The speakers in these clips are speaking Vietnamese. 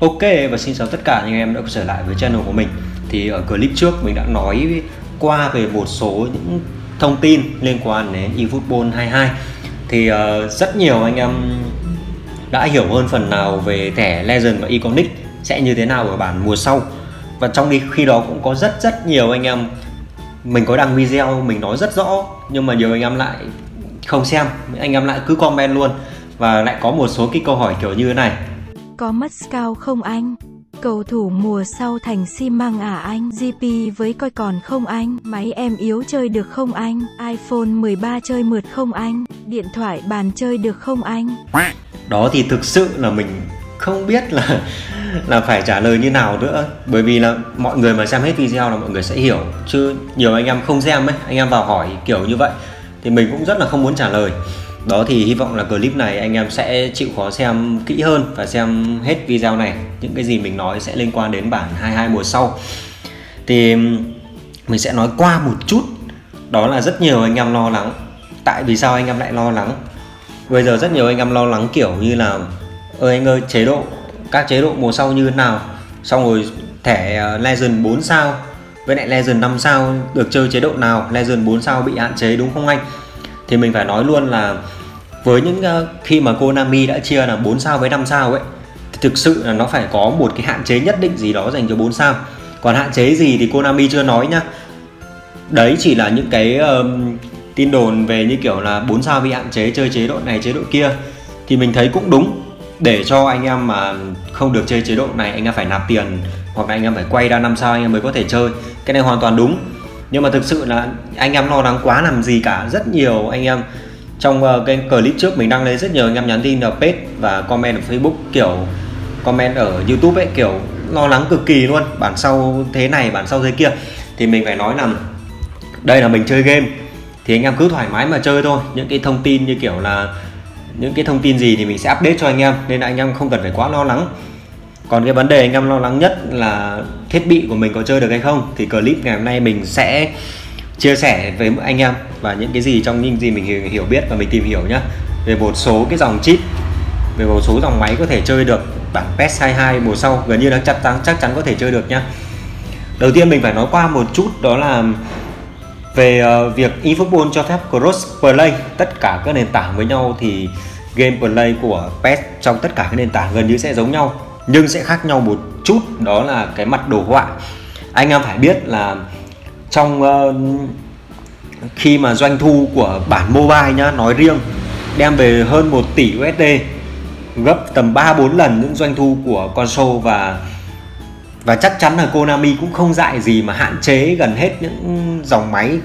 Ok và xin chào tất cả anh em đã trở lại với channel của mình. Thì ở clip trước mình đã nói qua về một số những thông tin liên quan đến eFootball 22 Thì uh, rất nhiều anh em đã hiểu hơn phần nào về thẻ Legend và Iconic sẽ như thế nào ở bản mùa sau. Và trong khi đó cũng có rất rất nhiều anh em mình có đăng video mình nói rất rõ nhưng mà nhiều anh em lại không xem. Anh em lại cứ comment luôn. Và lại có một số cái câu hỏi kiểu như thế này có mất cao không anh? Cầu thủ mùa sau thành xi măng à anh? GP với coi còn không anh? Máy em yếu chơi được không anh? iPhone 13 chơi mượt không anh? Điện thoại bàn chơi được không anh? Đó thì thực sự là mình không biết là là phải trả lời như nào nữa bởi vì là mọi người mà xem hết video là mọi người sẽ hiểu chứ nhiều anh em không xem ấy, anh em vào hỏi kiểu như vậy, thì mình cũng rất là không muốn trả lời đó thì hy vọng là clip này anh em sẽ chịu khó xem kỹ hơn và xem hết video này. Những cái gì mình nói sẽ liên quan đến bản 22 mùa sau. Thì mình sẽ nói qua một chút. Đó là rất nhiều anh em lo lắng. Tại vì sao anh em lại lo lắng? Bây giờ rất nhiều anh em lo lắng kiểu như là, ơi anh ơi, chế độ, các chế độ mùa sau như thế nào? Xong rồi thẻ ờ, Legend 4 sao, với lại Legend 5 sao, được chơi chế độ nào? Legend 4 sao bị hạn chế đúng không anh? Thì mình phải nói luôn là với những uh, khi mà Konami đã chia là 4 sao với 5 sao ấy thì thực sự là nó phải có một cái hạn chế nhất định gì đó dành cho 4 sao. Còn hạn chế gì thì Konami chưa nói nhá. Đấy chỉ là những cái um, tin đồn về như kiểu là 4 sao bị hạn chế chơi chế độ này chế độ kia. Thì mình thấy cũng đúng. Để cho anh em mà không được chơi chế độ này anh em phải nạp tiền hoặc là anh em phải quay ra năm sao anh em mới có thể chơi. Cái này hoàn toàn đúng nhưng mà thực sự là anh em lo lắng quá làm gì cả. Rất nhiều anh em trong uh, cái clip trước mình đăng lên rất nhiều anh em nhắn tin ở page và comment ở facebook kiểu comment ở youtube ấy kiểu lo lắng cực kỳ luôn. Bản sau thế này bản sau thế kia. Thì mình phải nói là đây là mình chơi game. Thì anh em cứ thoải mái mà chơi thôi. Những cái thông tin như kiểu là những cái thông tin gì thì mình sẽ update cho anh em. Nên là anh em không cần phải quá lo lắng còn cái vấn đề anh em lo lắng nhất là thiết bị của mình có chơi được hay không? Thì clip ngày hôm nay mình sẽ chia sẻ với anh em và những cái gì trong những gì mình hiểu biết và mình tìm hiểu nhé về một số cái dòng chip về một số dòng máy có thể chơi được bản PES 22 mùa sau gần như là chắc chắn chắc chắn có thể chơi được nhá. Đầu tiên mình phải nói qua một chút đó là về uh, việc eFootball cho phép cross play tất cả các nền tảng với nhau thì game play của PES trong tất cả các nền tảng gần như sẽ giống nhau nhưng sẽ khác nhau một chút đó là cái mặt đồ họa. Anh em phải biết là trong uh, khi mà doanh thu của bản mobile nhá nói riêng đem về hơn 1 tỷ USD gấp tầm 3 4 lần những doanh thu của console và và chắc chắn là Konami cũng không dại gì mà hạn chế gần hết những dòng máy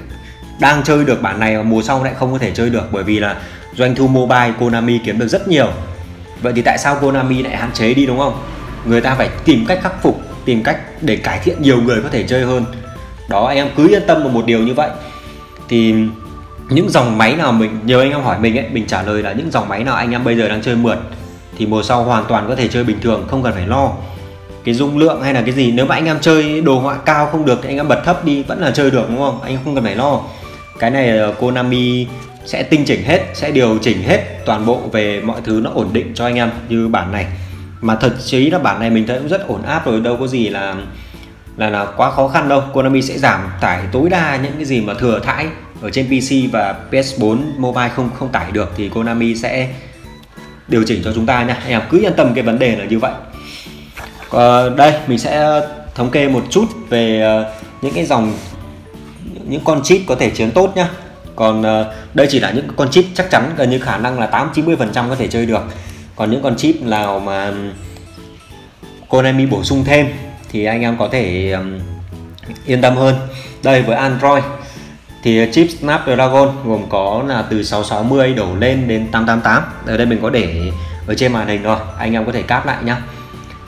đang chơi được bản này và mùa sau lại không có thể chơi được bởi vì là doanh thu mobile Konami kiếm được rất nhiều. Vậy thì tại sao Konami lại hạn chế đi đúng không? Người ta phải tìm cách khắc phục, tìm cách để cải thiện nhiều người có thể chơi hơn. Đó, anh em cứ yên tâm vào một điều như vậy. Thì những dòng máy nào mình, nhiều anh em hỏi mình ấy, mình trả lời là những dòng máy nào anh em bây giờ đang chơi mượt, thì mùa sau hoàn toàn có thể chơi bình thường, không cần phải lo. Cái dung lượng hay là cái gì, nếu mà anh em chơi đồ họa cao không được thì anh em bật thấp đi, vẫn là chơi được, đúng không? Anh không cần phải lo. Cái này Konami sẽ tinh chỉnh hết, sẽ điều chỉnh hết toàn bộ về mọi thứ nó ổn định cho anh em như bản này mà thật chí là bản này mình thấy cũng rất ổn áp rồi đâu có gì là là là quá khó khăn đâu. Konami sẽ giảm tải tối đa những cái gì mà thừa thãi ở trên PC và PS4 mobile không không tải được thì Konami sẽ điều chỉnh cho chúng ta nha. Em cứ yên tâm cái vấn đề là như vậy. À, đây mình sẽ thống kê một chút về ờ, những cái dòng những con chip có thể chiến tốt nhá. Còn ờ, đây chỉ là những con chip chắc chắn gần như khả năng là 8 90 phần trăm có thể chơi được còn những con chip nào mà Konami bổ sung thêm thì anh em có thể um, yên tâm hơn. Đây với Android thì chip Snapdragon gồm có là từ 660 đổ lên đến 888 ở đây mình có để ở trên màn hình rồi anh em có thể cáp lại nhá.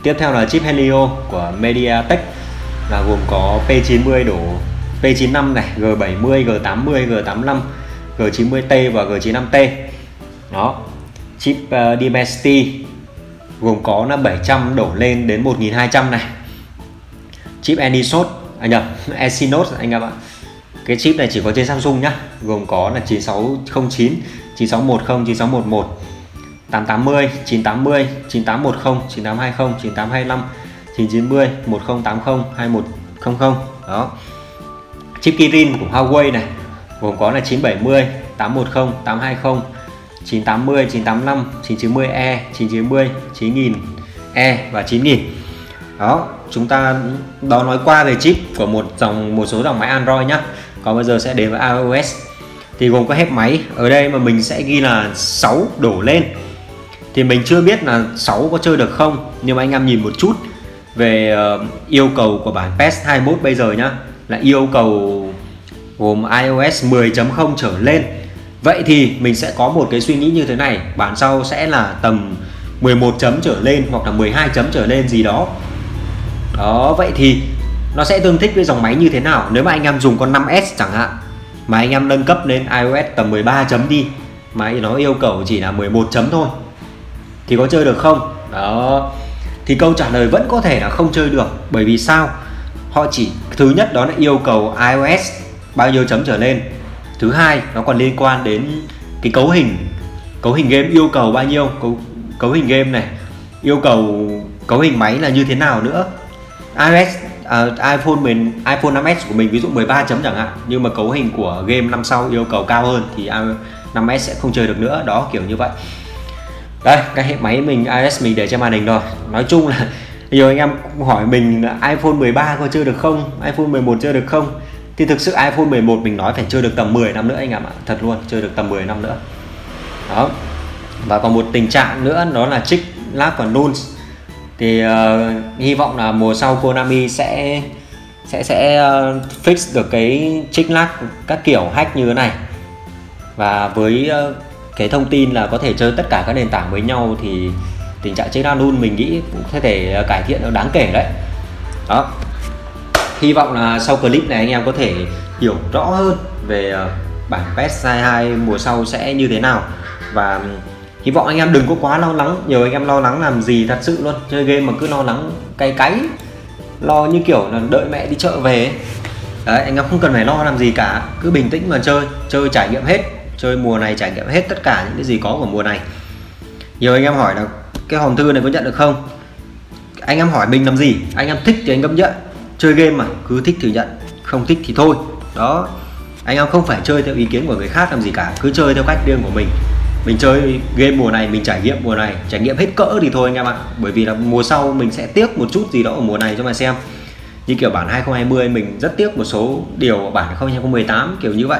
Tiếp theo là chip Helio của MediaTek là gồm có P90 đổ P95 này G70 G80 G85 G90T và G95T đó chip ờ, uh, Dimensity gồm có là 700 đổ lên đến 1200 này. Chip Anyshot à nhầm Exynos anh em ạ. Cái chip này chỉ có trên Samsung nhá gồm có là 9609 9610 9611 880 980 9810 9820 9825 990 1080 2100 đó. Chip Kirin của Huawei này gồm có là 970 810 820 980 985 990e 990 9000 e và 9000 đó, chúng ta đó nói qua về chip của một dòng, một số dòng máy Android nhá. Còn bây giờ sẽ đến với iOS. Thì gồm có hết máy. Ở đây mà mình sẽ ghi là 6 đổ lên. Thì mình chưa biết là 6 có chơi được không, nhưng mà anh em nhìn một chút về ờ, yêu cầu của bản PES 21 bây giờ nhá. Là yêu cầu gồm iOS 10.0 trở lên vậy thì mình sẽ có một cái suy nghĩ như thế này. Bản sau sẽ là tầm 11 chấm trở lên hoặc là 12 chấm trở lên gì đó. Đó, vậy thì nó sẽ tương thích với dòng máy như thế nào? Nếu mà anh em dùng con 5S chẳng hạn, mà anh em nâng cấp lên iOS tầm 13 chấm đi, mà nó yêu cầu chỉ là 11 chấm thôi, thì có chơi được không? Đó. Thì câu trả lời vẫn có thể là không chơi được, bởi vì sao? Họ chỉ, thứ nhất đó là yêu cầu iOS bao nhiêu chấm trở lên thứ hai nó còn liên quan đến cái cấu hình cấu hình game yêu cầu bao nhiêu cấu, cấu hình game này yêu cầu cấu hình máy là như thế nào nữa. iOS uh, iPhone mình iPhone 5s của mình ví dụ 13 chấm chẳng hạn nhưng mà cấu hình của game năm sau yêu cầu cao hơn thì 5s sẽ không chơi được nữa đó kiểu như vậy. Đây cái hệ máy mình iOS mình để trên màn hình rồi nói chung là nhiều anh em hỏi mình là iPhone 13 có chơi được không? iPhone 11 chơi được không? Thì thực sự iPhone 11 mình nói phải chơi được tầm 10 năm nữa anh em ạ thật luôn chơi được tầm 10 năm nữa. Đó. Và còn một tình trạng nữa đó là trích lag và nuls thì uh, hy vọng là mùa sau Konami sẽ sẽ sẽ uh, fix được cái trích lag các kiểu hack như thế này. Và với uh, cái thông tin là có thể chơi tất cả các nền tảng với nhau thì tình trạng trích lag null mình nghĩ cũng có thể cải thiện được đáng kể đấy. Đó hy vọng là sau clip này anh em có thể hiểu rõ hơn về ờ, bản PES 22 mùa sau sẽ như thế nào. Và hy vọng anh em đừng có quá lo lắng nhiều anh em lo lắng làm gì thật sự luôn. Chơi game mà cứ lo lắng, cay cáy lo như kiểu là đợi mẹ đi chợ về đấy, anh em không cần phải lo làm gì cả, cứ bình tĩnh mà chơi chơi trải nghiệm hết, chơi mùa này trải nghiệm hết tất cả những cái gì có của mùa này. Nhiều anh em hỏi là cái hòm thư này có nhận được không? Anh em hỏi mình làm gì? Anh em thích thì anh em nhận chơi game mà, cứ thích thì nhận, không thích thì thôi. Đó. Anh em không phải chơi theo ý kiến của người khác làm gì cả, cứ chơi theo cách riêng của mình. Mình chơi game mùa này, mình trải nghiệm mùa này, trải nghiệm hết cỡ thì thôi anh em ạ. Bởi vì là mùa sau mình sẽ tiếc một chút gì đó ở mùa này cho mà xem. Như kiểu bản 2020 mình rất tiếc một số điều ở bản 2018 kiểu như vậy.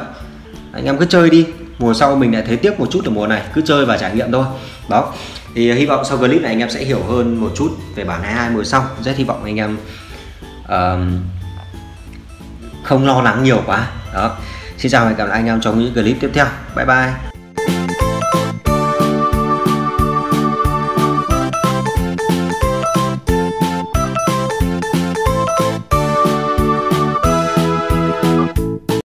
Anh em cứ chơi đi, mùa sau mình lại thấy tiếc một chút ở mùa này, cứ chơi và trải nghiệm thôi. Đó. Thì hy vọng sau clip này anh em sẽ hiểu hơn một chút về bản 22 mùa sau. Rất hy vọng anh em không lo lắng nhiều quá. Đó. Xin chào và hẹn gặp lại anh em trong những clip tiếp theo. Bye bye.